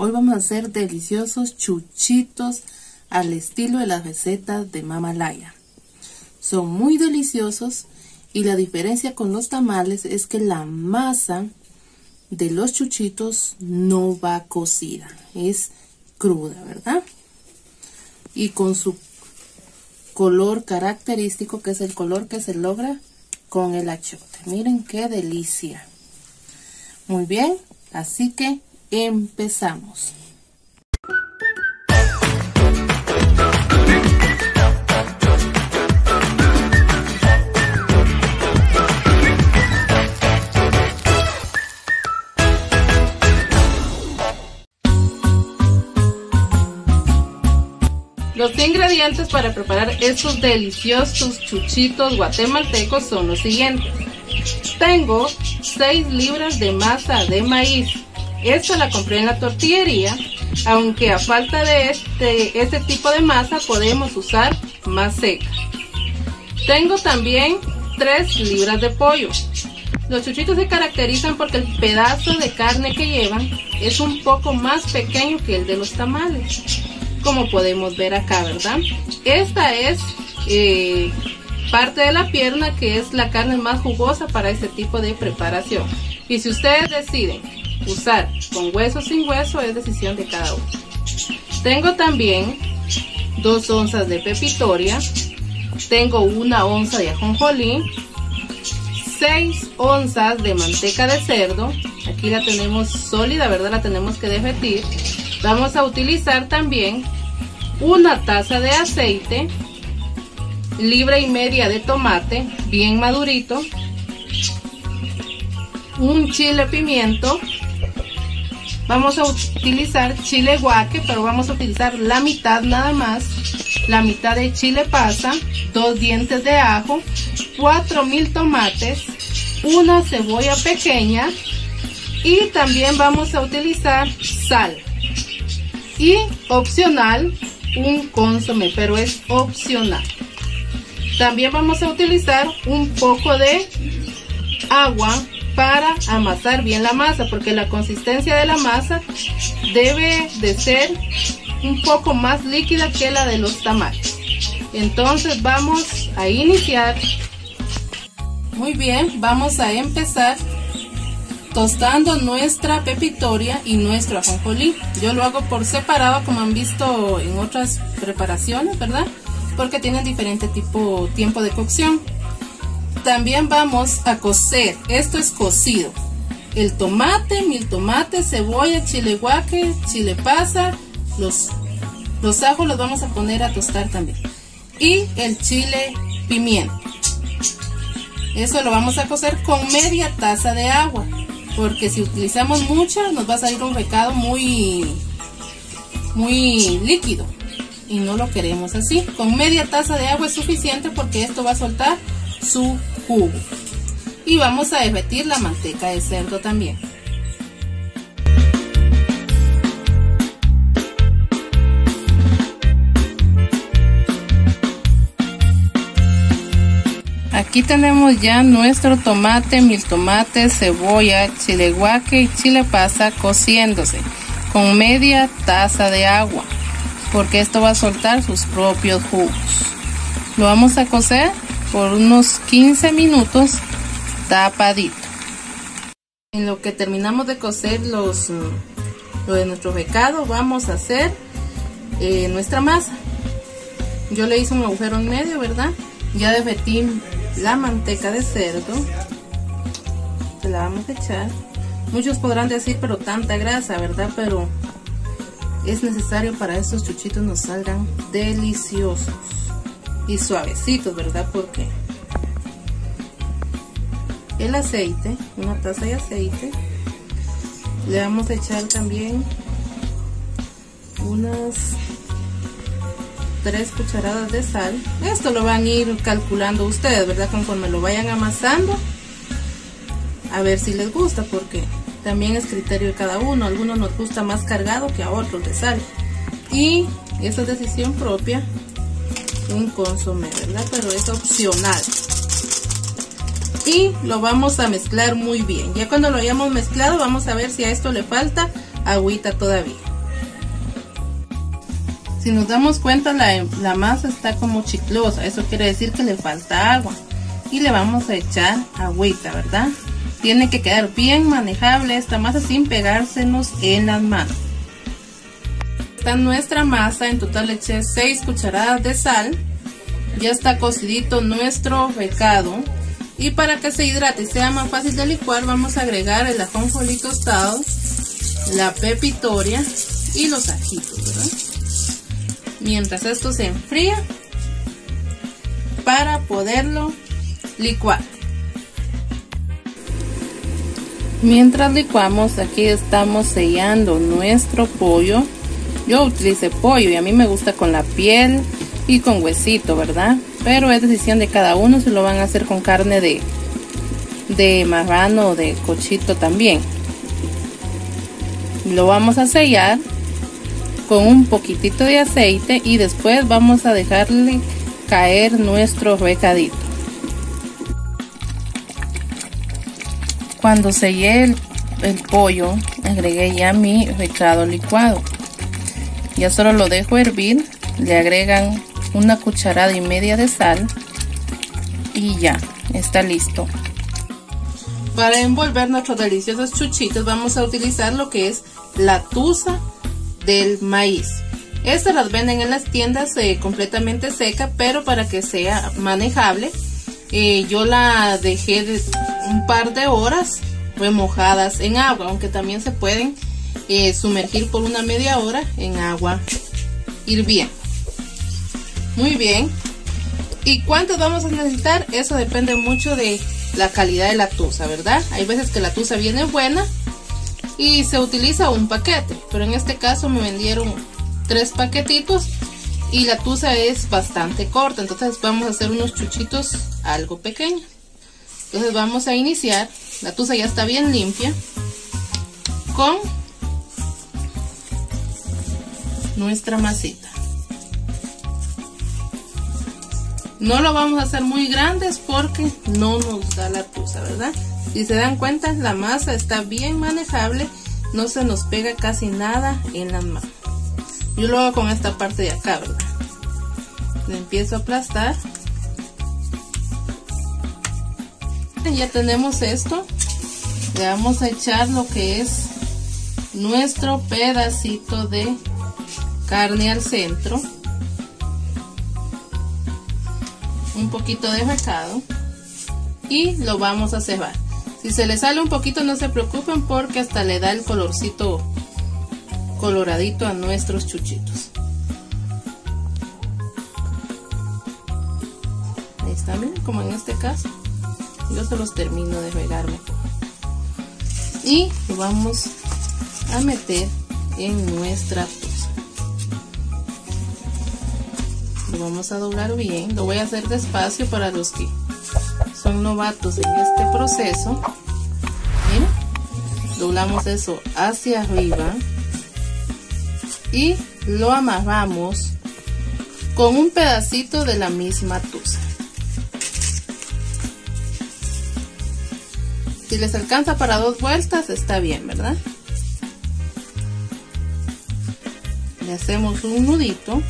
Hoy vamos a hacer deliciosos chuchitos al estilo de las recetas de Mama Laya. Son muy deliciosos y la diferencia con los tamales es que la masa de los chuchitos no va cocida, es cruda, ¿verdad? Y con su color característico, que es el color que se logra con el achote. Miren qué delicia. Muy bien, así que Empezamos. Los ingredientes para preparar estos deliciosos chuchitos guatemaltecos son los siguientes. Tengo 6 libras de masa de maíz, esta la compré en la tortillería, aunque a falta de este, este tipo de masa podemos usar más seca. Tengo también 3 libras de pollo. Los chuchitos se caracterizan porque el pedazo de carne que llevan es un poco más pequeño que el de los tamales, como podemos ver acá, ¿verdad? Esta es eh, parte de la pierna que es la carne más jugosa para este tipo de preparación. Y si ustedes deciden usar con hueso o sin hueso es decisión de cada uno. Tengo también dos onzas de pepitoria, tengo una onza de ajonjolí, 6 onzas de manteca de cerdo, aquí la tenemos sólida, ¿verdad? La tenemos que derretir. Vamos a utilizar también una taza de aceite, libra y media de tomate, bien madurito, un chile pimiento, Vamos a utilizar chile guaque, pero vamos a utilizar la mitad nada más. La mitad de chile pasa, dos dientes de ajo, cuatro mil tomates, una cebolla pequeña y también vamos a utilizar sal. Y opcional, un consomé, pero es opcional. También vamos a utilizar un poco de agua para amasar bien la masa, porque la consistencia de la masa debe de ser un poco más líquida que la de los tamales. Entonces vamos a iniciar. Muy bien, vamos a empezar tostando nuestra pepitoria y nuestro ajonjolí. Yo lo hago por separado como han visto en otras preparaciones, ¿verdad? Porque tienen diferente tipo tiempo de cocción. También vamos a cocer, esto es cocido. El tomate, mil tomate, cebolla, chile guaque, chile pasa, los, los ajos los vamos a poner a tostar también. Y el chile pimiento. Eso lo vamos a cocer con media taza de agua. Porque si utilizamos mucha nos va a salir un recado muy, muy líquido. Y no lo queremos así. Con media taza de agua es suficiente porque esto va a soltar su jugo. Y vamos a derretir la manteca de cerdo también. Aquí tenemos ya nuestro tomate, mil tomates, cebolla, chile guaque y chile pasa cociéndose con media taza de agua porque esto va a soltar sus propios jugos. Lo vamos a cocer por unos 15 minutos tapadito. En lo que terminamos de cocer los, lo de nuestro recado, vamos a hacer eh, nuestra masa. Yo le hice un agujero en medio, ¿verdad? Ya derretí la manteca de cerdo. Se la vamos a echar. Muchos podrán decir, pero tanta grasa, ¿verdad? Pero es necesario para estos chuchitos nos salgan deliciosos y suavecitos, ¿verdad? Porque el aceite, una taza de aceite, le vamos a echar también unas tres cucharadas de sal. Esto lo van a ir calculando ustedes, ¿verdad? Conforme lo vayan amasando. A ver si les gusta, porque también es criterio de cada uno. Algunos nos gusta más cargado que a otros de sal. Y esa es decisión propia un consomé, ¿verdad? Pero es opcional. Y lo vamos a mezclar muy bien. Ya cuando lo hayamos mezclado vamos a ver si a esto le falta agüita todavía. Si nos damos cuenta la, masa está como chiclosa, eso quiere decir que le falta agua. Y le vamos a echar agüita, ¿verdad? Tiene que quedar bien manejable esta masa sin pegársenos en las manos. Está nuestra masa, en total eché 6 cucharadas de sal. Ya está cocidito nuestro becado. Y para que se hidrate y sea más fácil de licuar, vamos a agregar el ajonjolí tostado, la pepitoria y los ajitos. Mientras esto se enfría, para poderlo licuar. Mientras licuamos, aquí estamos sellando nuestro pollo. Yo utilicé pollo y a mí me gusta con la piel y con huesito, ¿verdad? Pero es decisión de cada uno si lo van a hacer con carne de, de marrano o de cochito también. Lo vamos a sellar con un poquitito de aceite y después vamos a dejarle caer nuestro recadito. Cuando sellé el, el pollo, agregué ya mi recado licuado. Ya solo lo dejo hervir, le agregan una cucharada y media de sal y ya, está listo. Para envolver nuestros deliciosos chuchitos vamos a utilizar lo que es la tusa del maíz. Estas las venden en las tiendas eh, completamente seca, pero para que sea manejable, eh, yo la dejé de un par de horas remojadas en agua, aunque también se pueden eh, sumergir por una media hora en agua hirviendo. Muy bien. ¿Y cuántos vamos a necesitar? Eso depende mucho de la calidad de la tusa, ¿verdad? Hay veces que la tusa viene buena y se utiliza un paquete, pero en este caso me vendieron tres paquetitos y la tusa es bastante corta, entonces vamos a hacer unos chuchitos algo pequeños. Entonces vamos a iniciar, la tusa ya está bien limpia, con nuestra masita. No lo vamos a hacer muy grandes porque no nos da la tusa, ¿verdad? Si se dan cuenta, la masa está bien manejable, no se nos pega casi nada en las manos. Yo lo hago con esta parte de acá, ¿verdad? Empiezo a aplastar. Ya tenemos esto. Le vamos a echar lo que es nuestro pedacito de carne al centro. un poquito de recado y lo vamos a cebar. Si se le sale un poquito no se preocupen porque hasta le da el colorcito coloradito a nuestros chuchitos. Ahí está, miren, como en este caso. Yo se los termino de regar mejor. Y lo vamos a meter en nuestra vamos a doblar bien. Lo voy a hacer despacio para los que son novatos en este proceso. Doblamos eso hacia arriba y lo amarramos con un pedacito de la misma tusa. Si les alcanza para dos vueltas está bien verdad le hacemos un nudito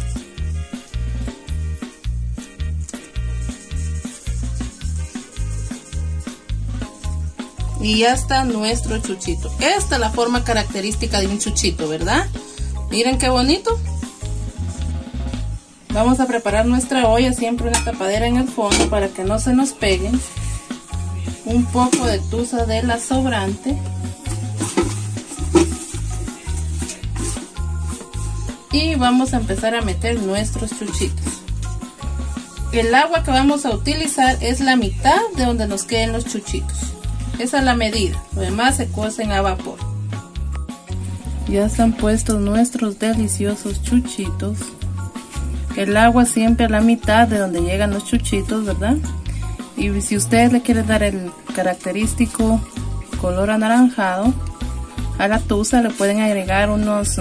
y ya está nuestro chuchito. Esta es la forma característica de un chuchito, ¿verdad? Miren qué bonito. Vamos a preparar nuestra olla siempre una tapadera en el fondo para que no se nos peguen. Un poco de tusa de la sobrante. Y vamos a empezar a meter nuestros chuchitos. El agua que vamos a utilizar es la mitad de donde nos queden los chuchitos. Esa es la medida. Lo demás se cocen a vapor. Ya están puestos nuestros deliciosos chuchitos. El agua siempre a la mitad de donde llegan los chuchitos, ¿verdad? Y si ustedes le quieren dar el característico color anaranjado a la tusa, le pueden agregar unos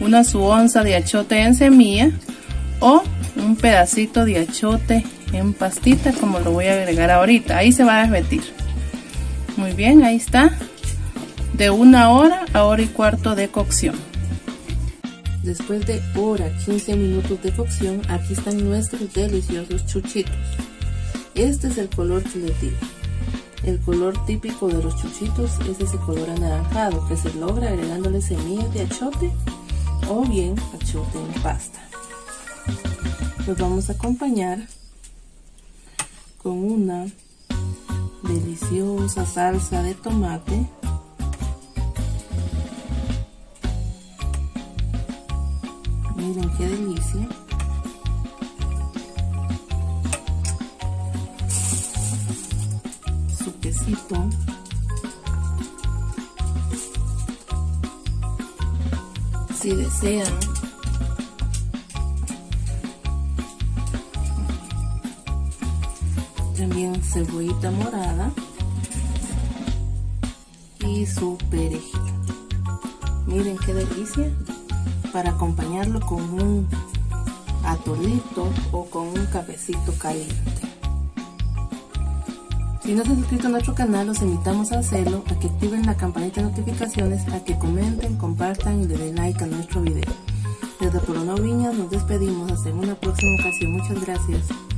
una su onza de achote en semilla o un pedacito de achote en pastita como lo voy a agregar ahorita. Ahí se va a derretir. Muy bien, ahí está. De una hora a hora y cuarto de cocción. Después de hora 15 minutos de cocción, aquí están nuestros deliciosos chuchitos. Este es el color que. El color típico de los chuchitos es ese color anaranjado que se logra agregándole semillas de achote o bien achote en pasta. Los vamos a acompañar con una deliciosa salsa de tomate. Miren qué delicia. Su quesito. Si desean cebollita morada y su perejil miren qué delicia para acompañarlo con un atolito o con un cafecito caliente. Si no se han suscrito a nuestro canal, los invitamos a hacerlo, a que activen la campanita de notificaciones, a que comenten, compartan y le den like a nuestro video. Desde Polono Viñas nos despedimos hasta una próxima ocasión. Muchas gracias.